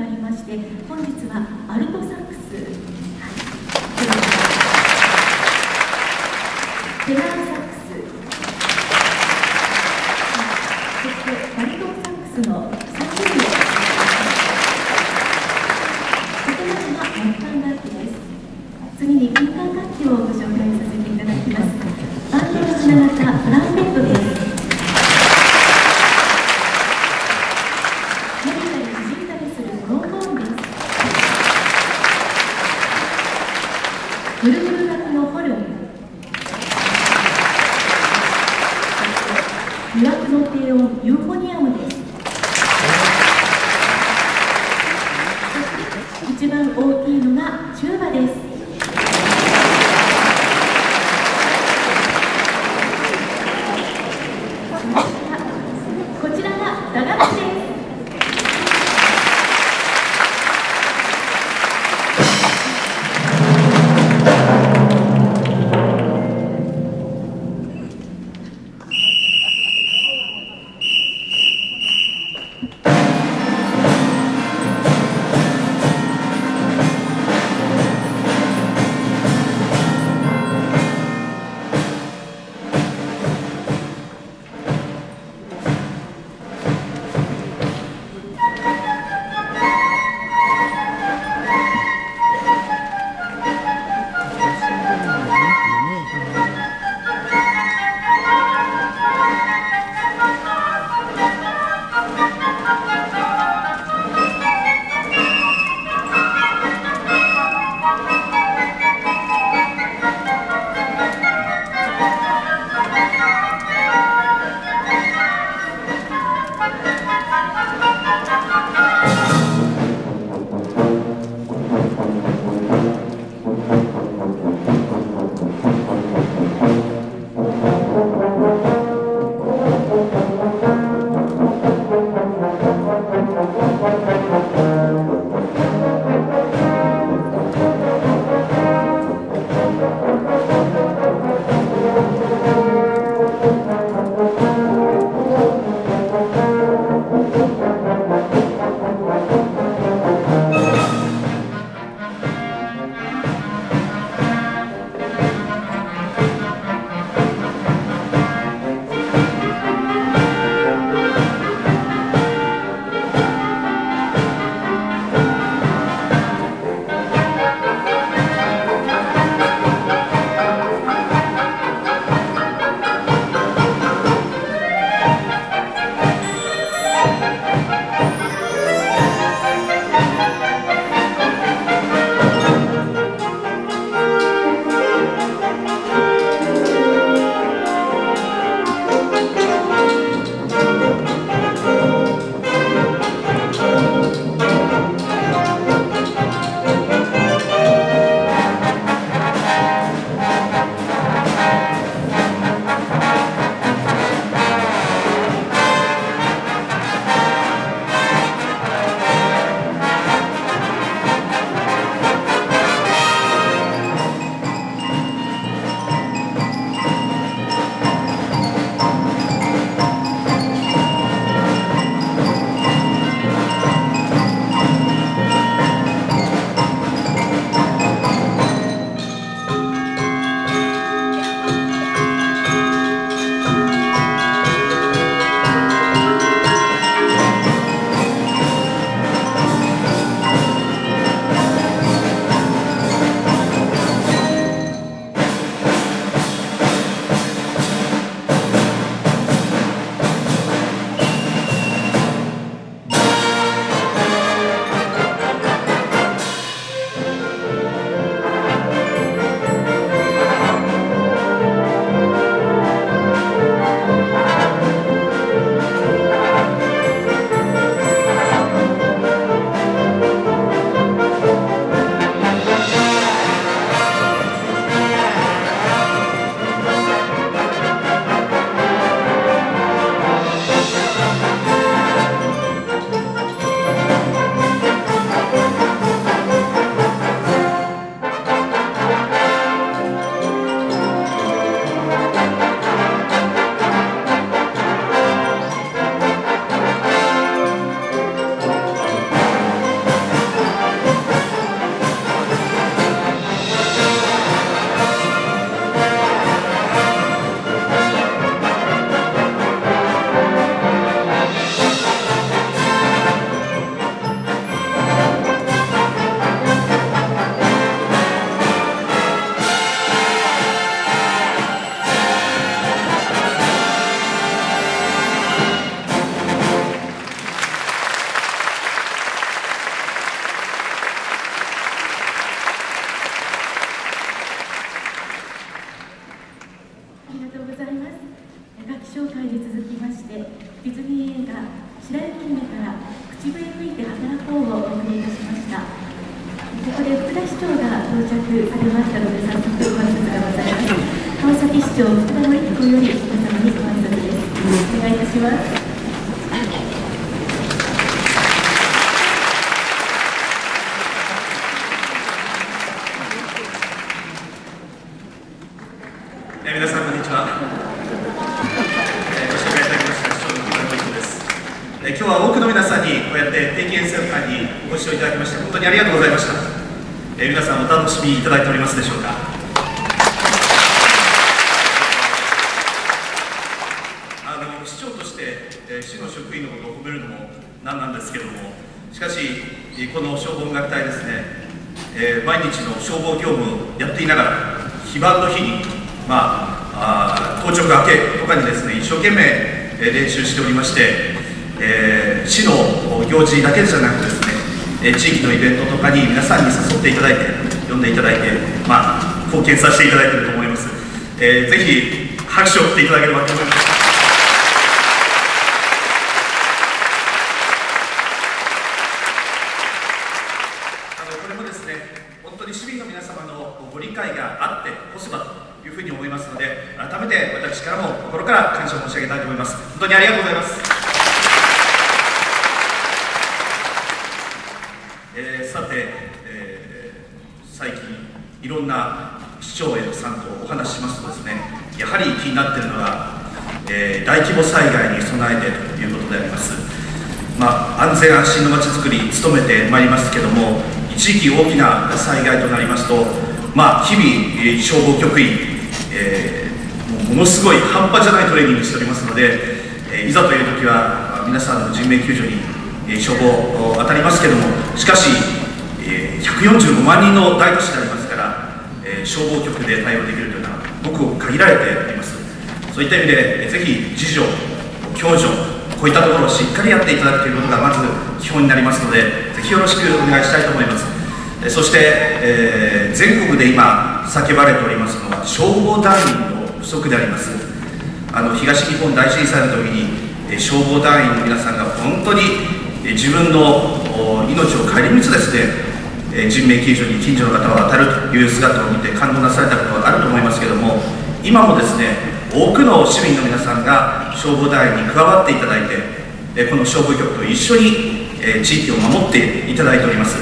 がありまして本日はアルトサックス、はい。ご理解があってこそだというふうに思いますので、改めて私からも心から感謝を申し上げたいと思います。本当にありがとうございます。えーさて、えー最近いろんな市長さんとお話ししますとですね、やはり気になっているのが、えー大規模災害に備えてということであります。まあ、安全安心のまちづくり努めてまいりますけども一時期大きな災害となりますと、まあ、日々、えー消防局員、えーものすごい半端じゃないトレーニングしておりますので、えーいざという時は皆さんの人命救助に、えー消防当たりますけどもしかし、えー145万人の大都市でありますから、えー消防局で対応できるというのはごく限られておりますそういった意味で、えーぜひ自助共助こういったところをしっかりやっていただくということがまず基本になりますので、ぜひよろしくお願いしたいと思います。そして、えー全国で今叫ばれておりますのは消防団員の不足であります。あの東日本大震災の時に、えー消防団員の皆さんが本当に、えー自分の命を顧みつですね、えー人命救助に近所の方は当たるという姿を見て感動なされたことがあると思いますけども今もですね多くの市民の皆さんが消防団員に加わっていただいてえーこの消防局と一緒に、えー地域を守っていただいております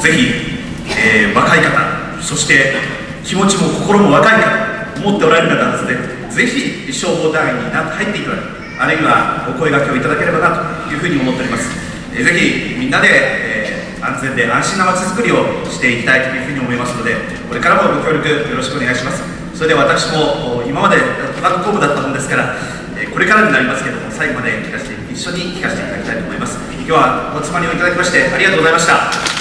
ぜひ、えー若い方そして気持ちも心も若い方思っておられる方はですね。ぜひ消防団員に入っていただくあるいはお声掛けをいただければなというふうに思っております、えーぜひみんなで、えー安全で安心な街づくりをしていきたいというふうに思いますのでこれからもご協力よろしくお願いします。それでは私も今までトラック工部だったもんですから、これからになりますけども最後まで聞かせて一緒に聞かせていただきたいと思います。今日はお集まりをいただきましてありがとうございました。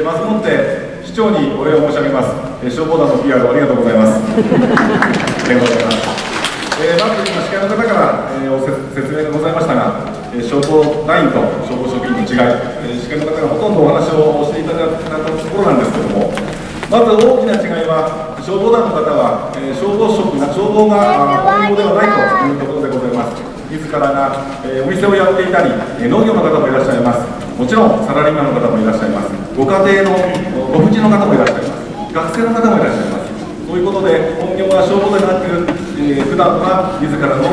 えーまずもって市長にお礼を申し上げます。えー消防団の PR をありがとうございます。ありがとうございます。えーまず今司会の方から、えーお説説明がございましたが、えー消防団員と消防職員の違い、えー司会の方がほとんどお話をしていただいたところなんですけども、まず大きな違いは消防団の方は、えー消防職が消防が本業ではないというところでございます。自らが、えーお店をやっていたり、えー農業の方もいらっしゃいます。もちろんサラリーマンの方もいらっしゃいます。ご家庭のご婦人の方もいらっしゃいます。学生の方もいらっしゃいます。そういうことで本業は消防ではなく、えー普段は自らの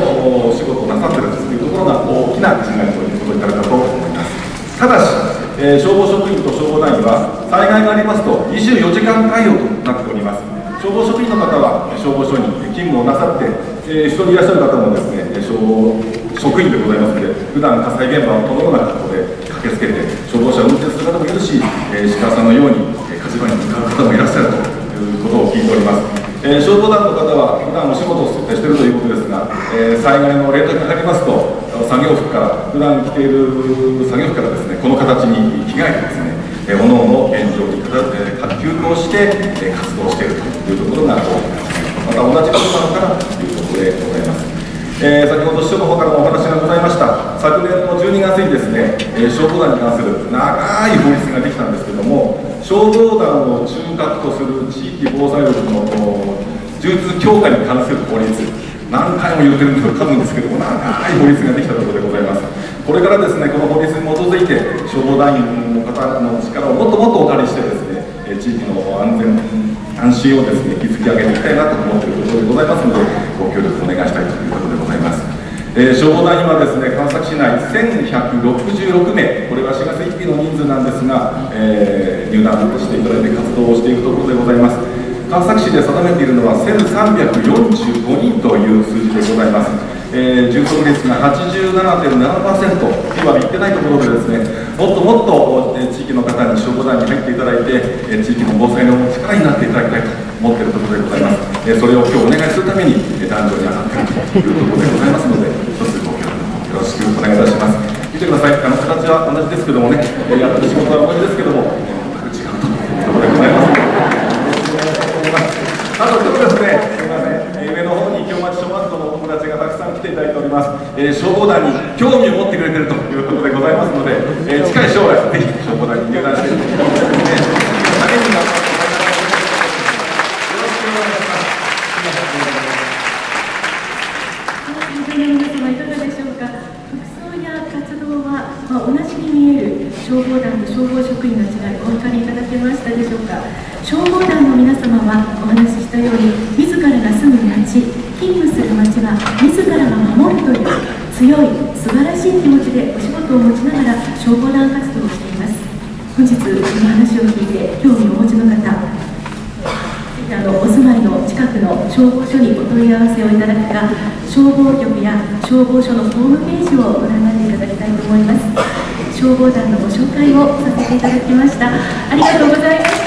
仕事をなさっているというところが大きな違いということになるかと思います。ただし、えー消防職員と消防団員は災害がありますと24時間対応となっております消防職員の方は消防署に勤務をなさって、えー、一人いらっしゃる方もですね消防職員でございますので普段火災現場をこのような格好で駆けつけて消防車を運転する方もいるし、えー、石川さんのように、えー火事場に向かう方もいらっしゃるということを聞いております。えー消防団の方は普段お仕事をしているということですが、えー災害の連絡が入りますと作業服から普段着ている作業服からですねこの形に着替えてですね、えー、各々現状にかた、えー休校して、えー活動しているというところが多いまた同じことなのかなということでございます。えー先ほど市長の方からもお話がございました。昨年の12月にですね、えー消防団に関する長い法律ができたんですけども消防団を中核とする地域防災力の充実強化に関する法律何回も言ってるんで多分ですけども長い法律ができたところでございます。これからですねこの法律に基づいて消防団員の方の力をもっともっとお借りしてですねえ地域の安全安心をですね築き上げていきたいなと思っているところでございますのでご協力お願いしたいということでございます、えー消防団にはですね川崎市内1166名これは4月1日の人数なんですが、えー入団していただいて活動をしていくところでございます。川崎市で定めているのは1345人という数字でございます、えー、充足率が87.7%今は言ってないところでですねもっともっと、えー地域の方に消防団に入っていただいて、えー地域の防災の力になっていただきたいと思っているところでございます、えーそれを今日お願いするために、えー壇上に上がっているというところでございますので一つご協力よろしくお願いいたします。見てください。あの形は同じですけどもね、えーやってる仕事は同じですけども全く違うというところでございます。あとちょっとですね、ていただいております、えー消防団に興味を持ってくれているということでございますので、えー近い将来、ぜひ消防団に入団していただきたいと思いますね。励みになっていただきたいと思いますよろしくお願いします。はい、皆様いかがでしょうか。服装や活動は、まあ、同じに見える消防団と消防職員の違い、お分かりいただけましたでしょうか。消防団の皆様はお話ししたように、勤務する町は自らが守るという強い素晴らしい気持ちでお仕事を持ちながら消防団活動をしています。本日この話を聞いて興味をお持ちの方。あのお住まいの近くの消防署にお問い合わせをいただくか消防局や消防署のホームページをご覧になっていただきたいと思います消防団のご紹介をさせていただきましたありがとうございまし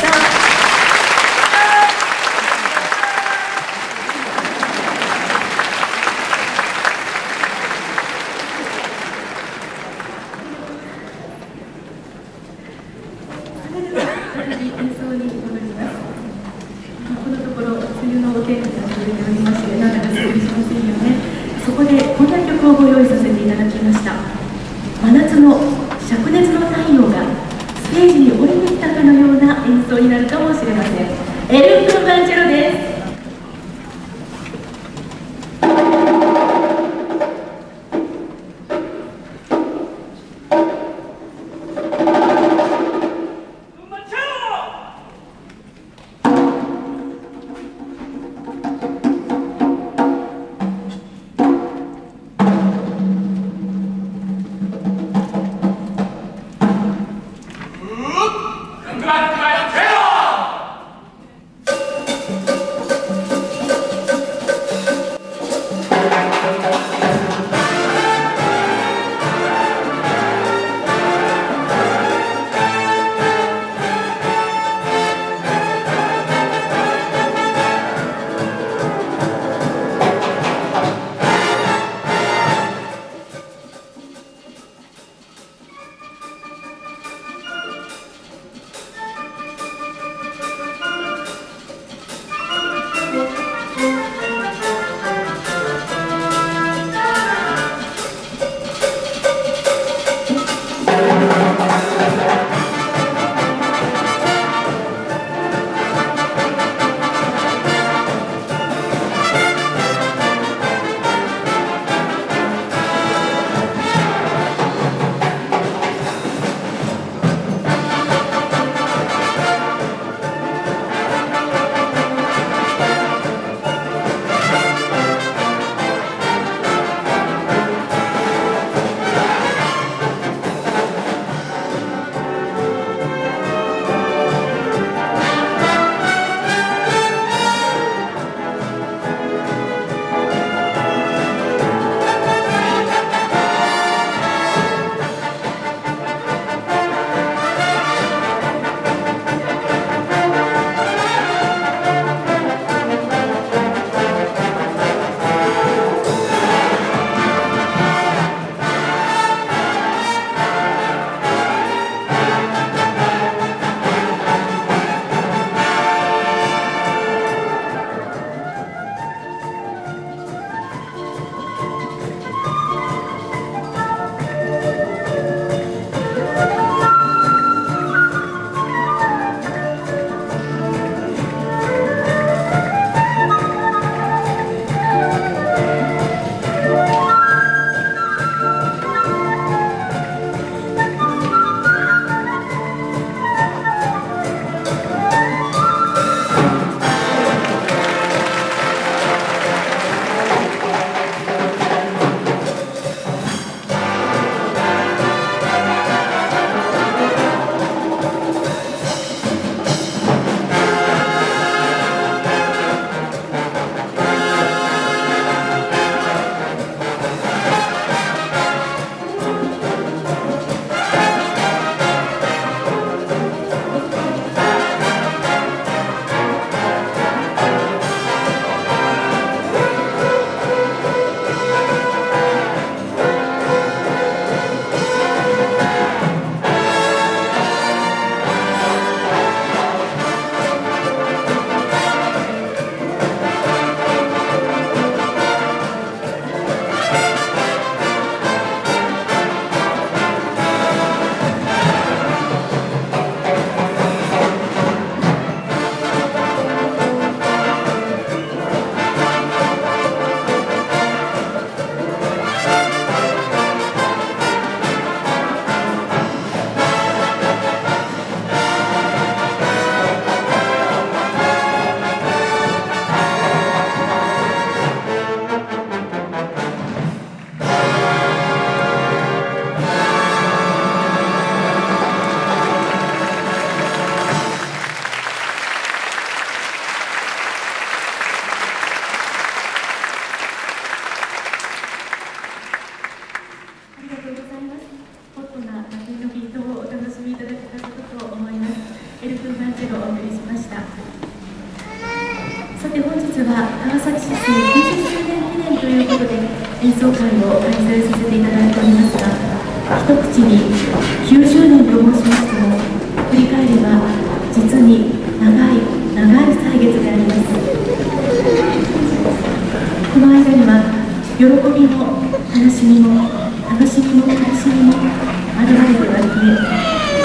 喜びも悲しみも楽しみも悲しみも現れては消え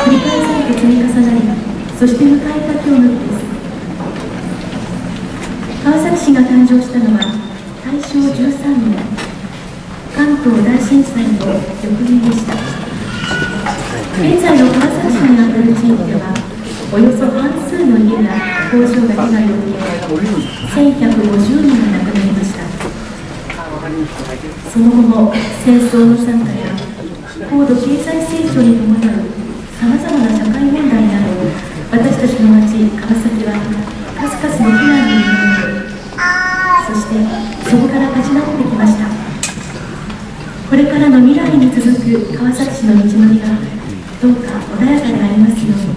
繰り返されて積み重なりそして迎えた。今日の日です川崎市が誕生したのは大正13年関東大震災の翌年でした現在の川崎市にあた。る地域ではおよそ半数の家が工場が被害を受け1150人が亡くなりましたその後も戦争の惨禍や高度経済成長に伴うさまざまな社会問題など私たちの町川崎は数々の避難に見舞そしてそこから立ち直ってきました。これからの未来に続く川崎市の道のりがどうか穏やかでありますように。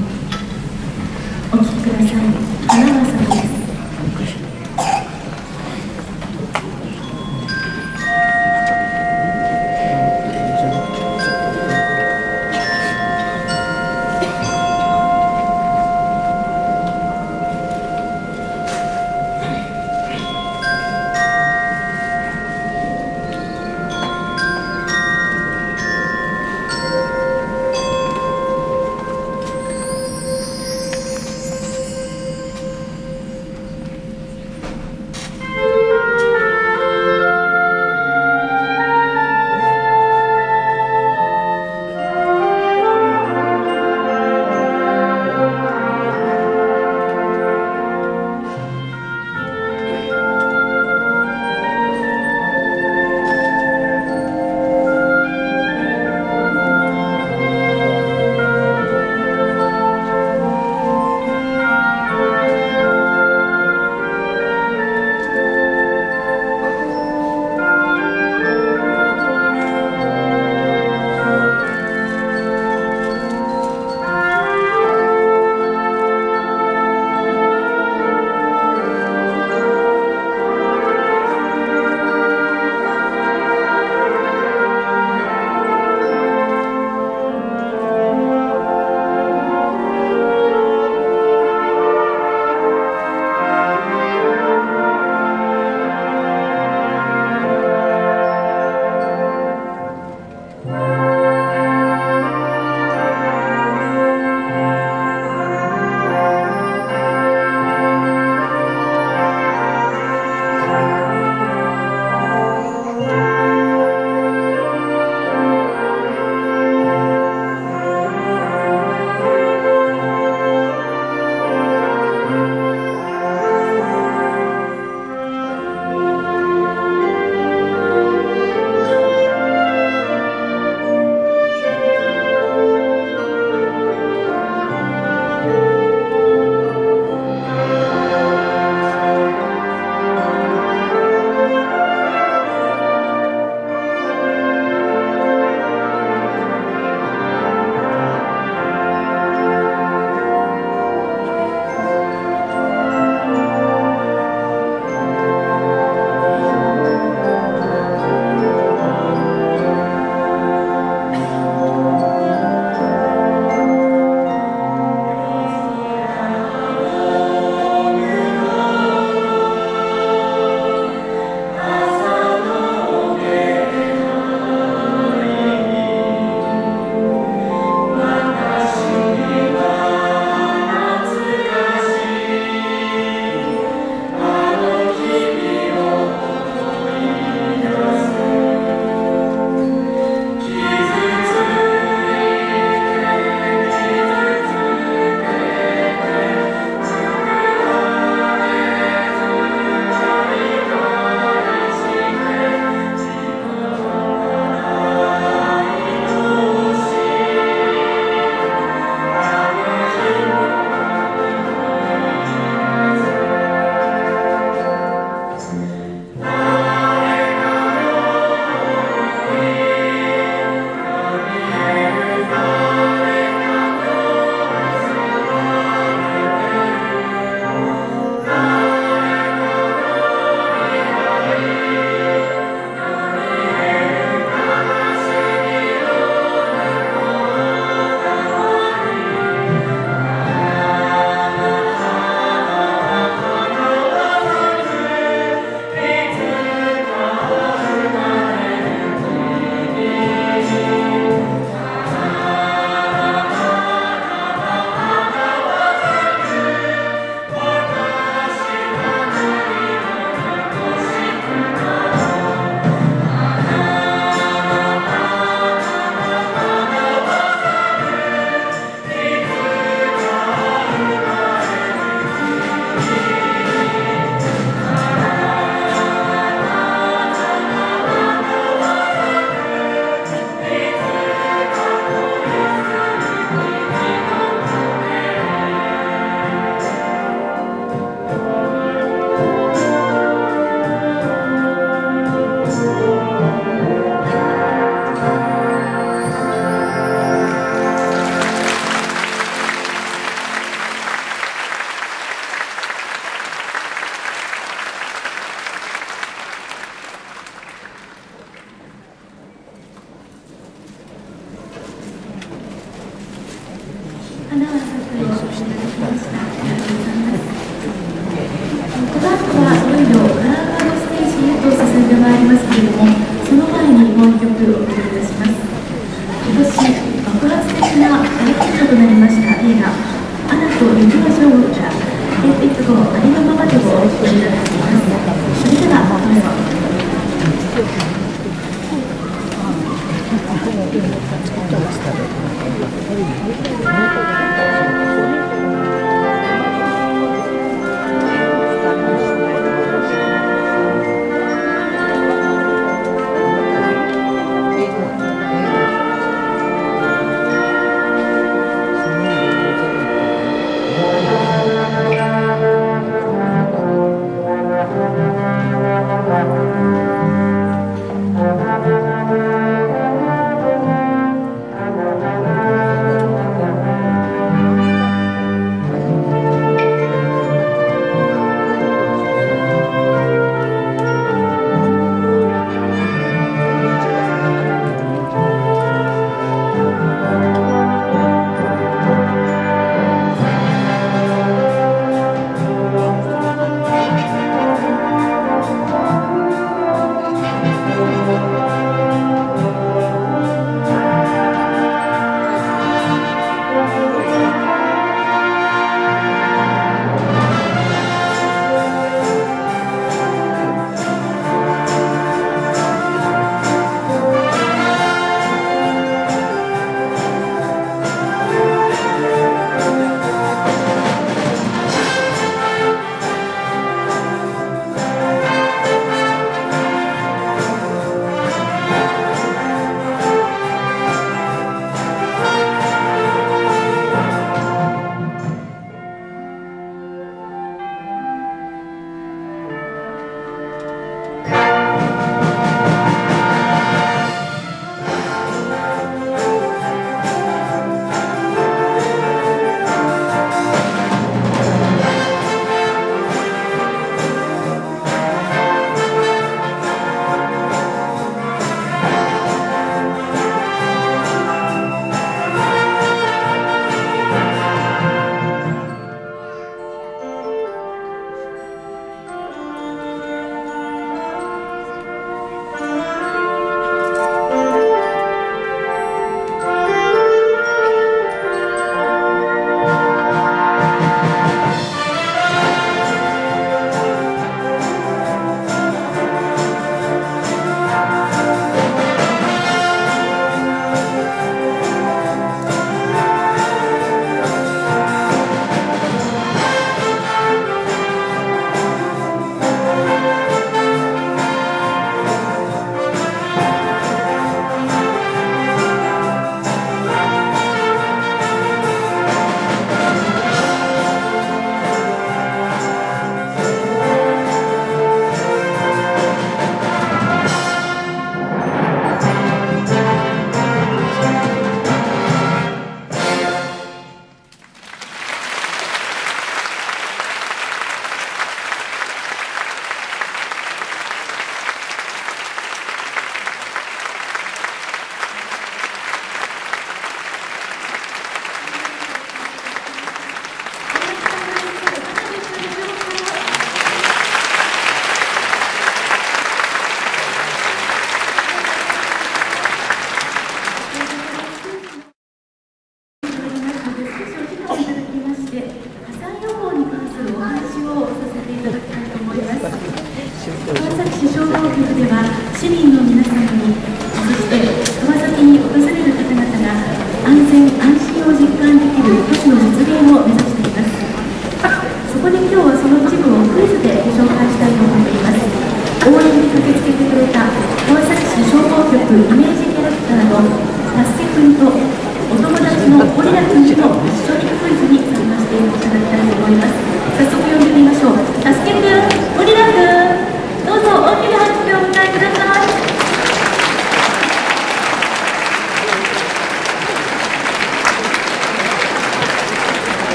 応援に駆けつけてくれた川崎市消防局イメージキャラクターの達成君とお友達のゴリラ君と一緒にクイズに参加していただきたいと思います。早速呼んでみましょう。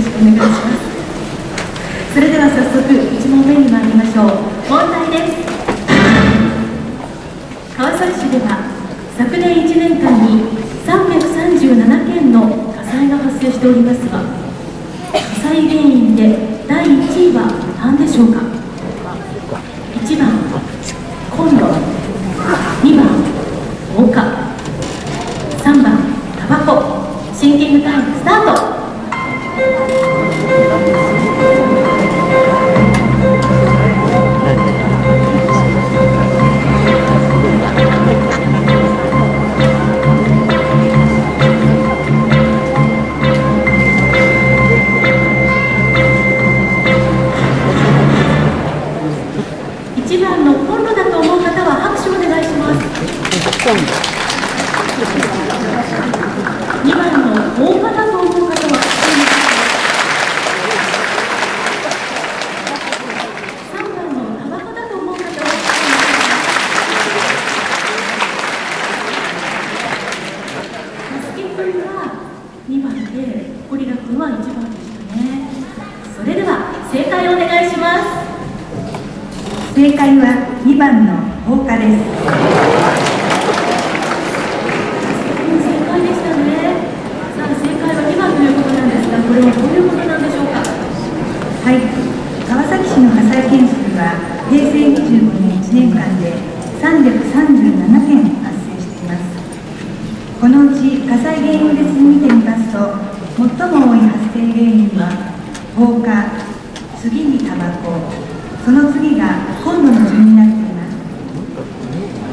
で す最も多い発生原因は放火次にタバコその次が今度の順になっています。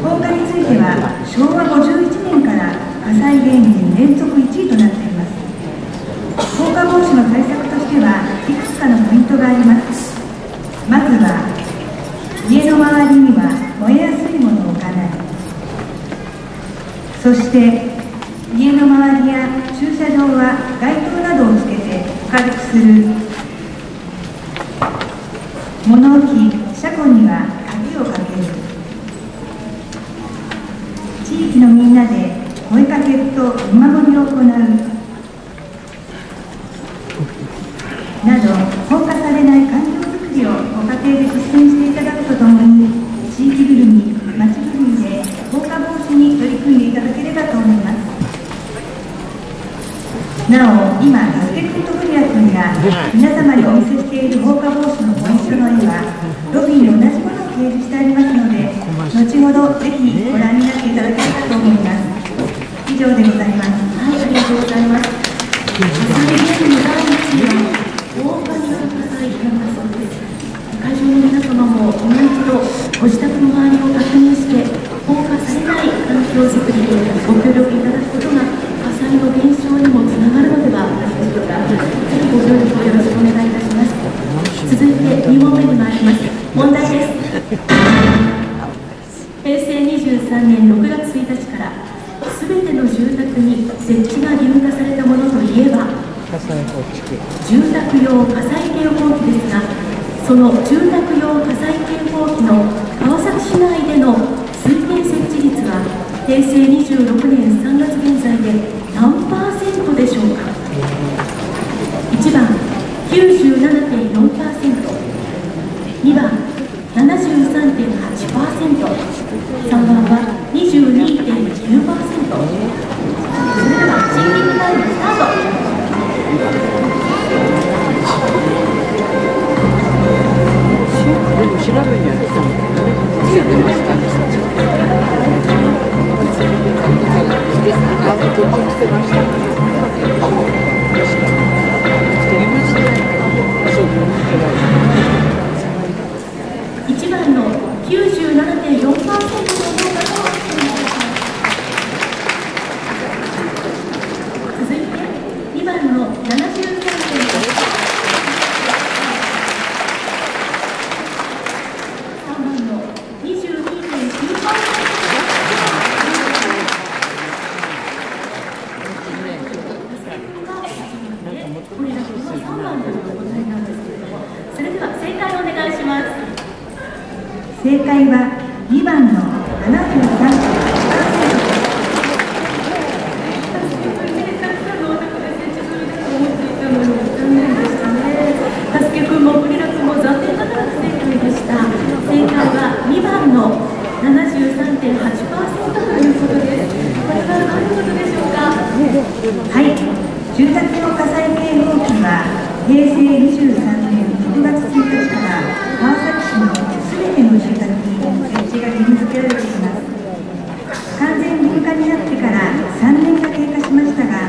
放火については昭和51年から火災原因で連続1位となっています。放火防止の対策としてはいくつかのポイントがあります。まずは家の周りには燃えやすいものを置かない。そして住宅用火災警報器ですがその住宅用火災警報器の川崎市内での推計設置率は平成26年3月現在で何パーセント。でしょうか1番97.4% 2番 73.8%3 番1番の97.4%の評価と続いて2番の73.5%。3番の22.9%。これだけの3番というお答えなんですけれども、それでは正解をお願いします。正解は2番のたすけくんもゴリラくんも残念ながら不正解でした。正解は2番の73.8%ということです。これはどういうことでしょうか。はい住宅の火災警報器は平成23年6月1日から川崎市のすべての住宅に設置が義務付けられています完全義務化になってから3年が経過しましたが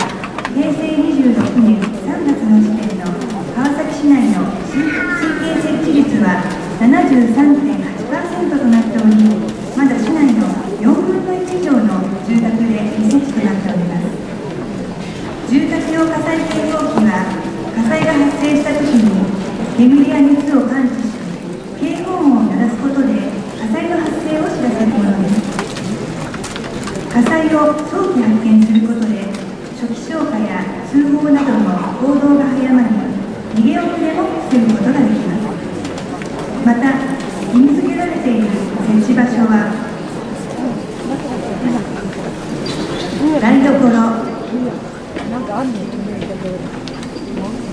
平成26年3月の時点の川崎市内の推計設置率は73.8%となっておりまだ市内の4分の1以上の住宅で未設置となっております住宅用火災警報器は火災が発生した時に煙や熱を感知し警報音を鳴らすことで火災の発生を知らせるものです火災を早期発見することで初期消火や通報などの行動が早まり逃げ遅れも防ぐことができますまた義務付けられている設置場所は台所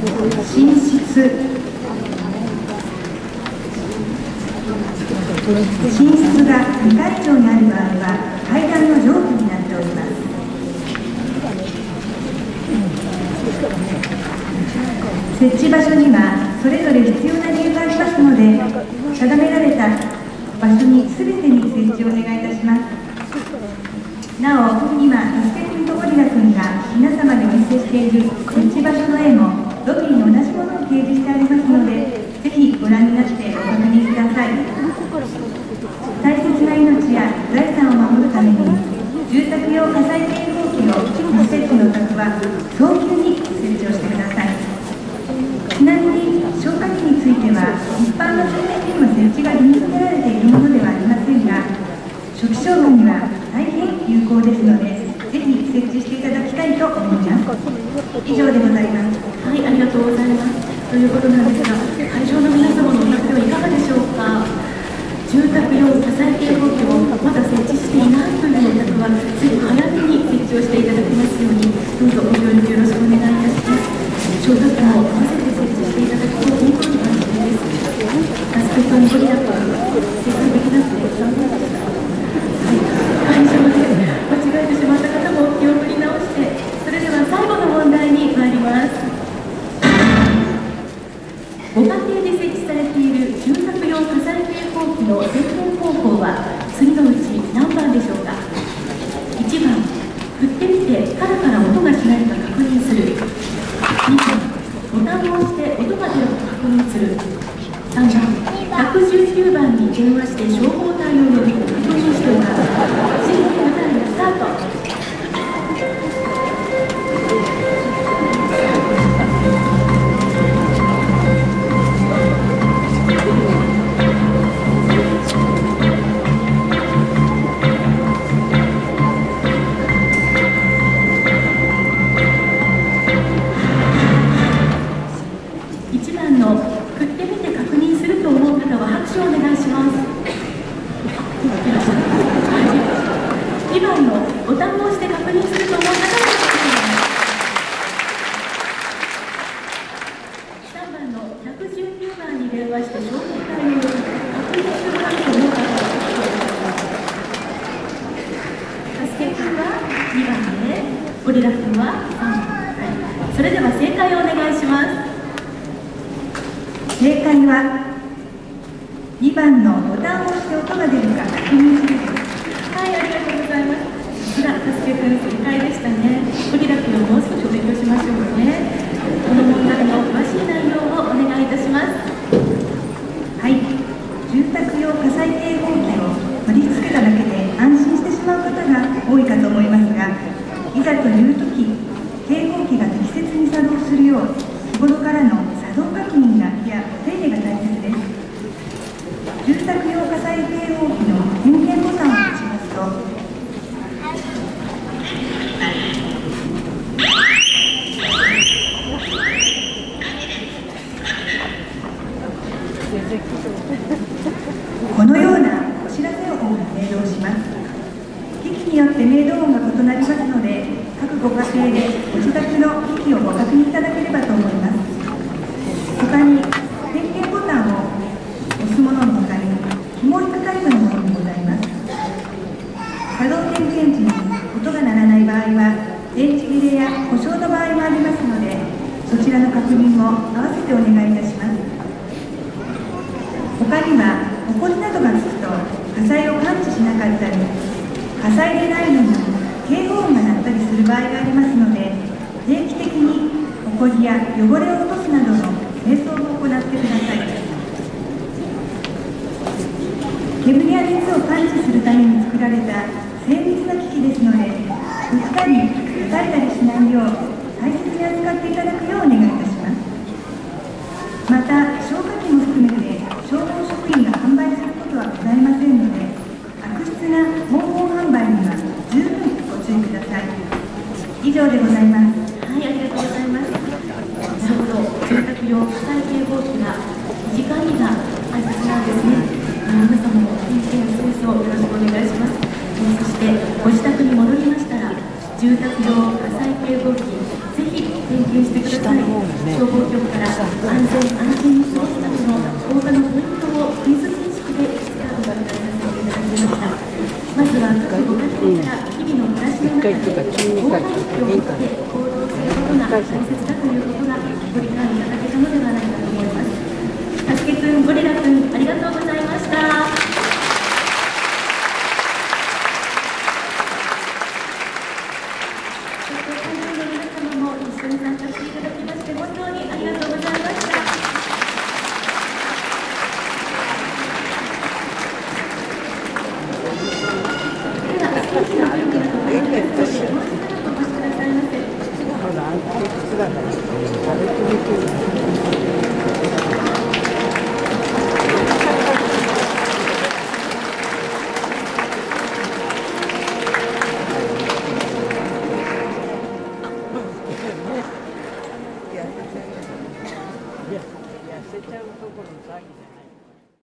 寝室寝室が2階以上にある場合は階段の上部になっております設置場所にはそれぞれ必要な理由がありますので定められた場所に全てに設置をお願いいたしますなお、今、タスケ君とゴリラ君が皆様にお見せしている設置場所の絵もロビーに同じものを掲示してありますので、ぜひご覧になってご確認ください。大切な命や財産を守るために、住宅用火災警報器を未設置のお宅は早急に設置をしてください。ちなみに消火器については一般の住宅にも設置が義務付けられているものではありませんが初期消火には大変有効ですのでぜひ設置していただきたいと思います以上でございますはい、ありがとうございます。ということなんですが、会場の皆様のお宅はいかがでしょうか。住宅用火災警報器をまだ設置していないというお宅は、ぜひ早めに設置をしていただきますように、どうぞご協力よろしくお願いいたします。消火器も合わせて設置していただくと本当に安心です。ガスケットにご利益は生産できなくて残念でした。はい、会場で間違えてしまった方も気を取り直して、それでは最後の問題に参ります。ご家庭で設置されている住宅用火災警報器の点検方法は次のうち何番でしょうか1番振ってみてカラカラ音がしないか確認する2番ボタンを押して音が出るか確認する3番119番にに電話して消息隊に確認するためのノー助け君は2番でゴリラ君は3番それでは正解をお願いします正解は2番のボタンを押して音が出るか確認しますはいありがとうございます。さす助け君正解でしたね。ゴリラ君はもう少しお勉強しましょうね。煙や熱を感知するために作られた精密な機器ですので売ったり打たれたりしないよう大切に扱っていただくようお願いいたします。また消火器も含めて消防職員が販売することはございませんので悪質な方法販売には十分ご注意ください。以上でございます。上火災警報器ぜひ点検してください、ね、消防局から安全安全に過ごすための動画のポイントをクイズ形式でお伺いさせていただきましたまずはご家庭から日々の暮らしの中で防意識を持って行動することが大切だ